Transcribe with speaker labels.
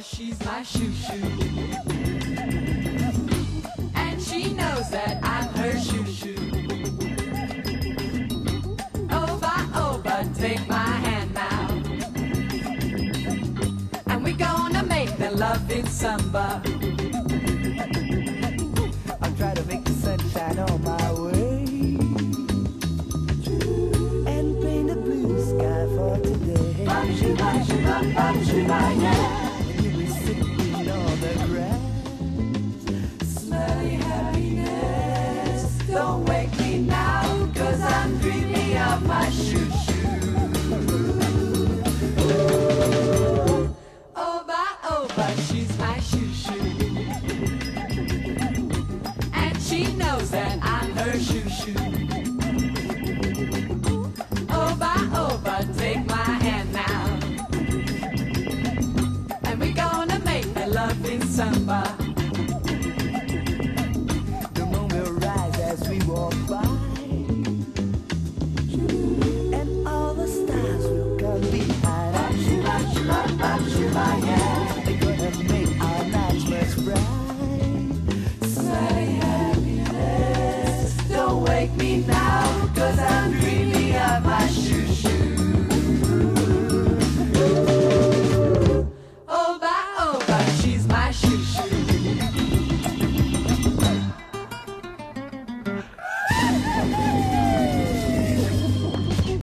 Speaker 1: she's my shoo shoo. And she knows that I'm her shoo shoo. Over, over, take my hand now. And we're gonna make the love in samba.
Speaker 2: I'll try to make the sunshine on my way. And paint a blue sky for today.
Speaker 1: And Don't wake me now, cause I'm dreaming of my shoo shoo. Oba, Oba, she's my shoo shoo. And she knows that I'm her shoo shoo. Oba, Oba, take my hand now. And we're gonna make a loving samba. wake me now.